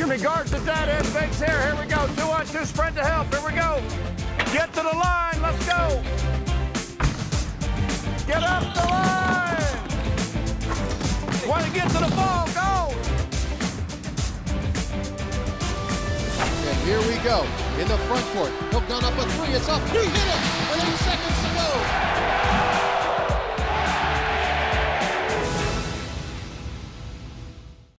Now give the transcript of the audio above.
Jimmy guards the dead end, fakes here. Here we go. Two on two sprint to help. Here we go. Get to the line. Let's go. Get up the line. Want to get to the ball. Go. And here we go in the front court. He'll gun up a three. It's up. He hit it And eight.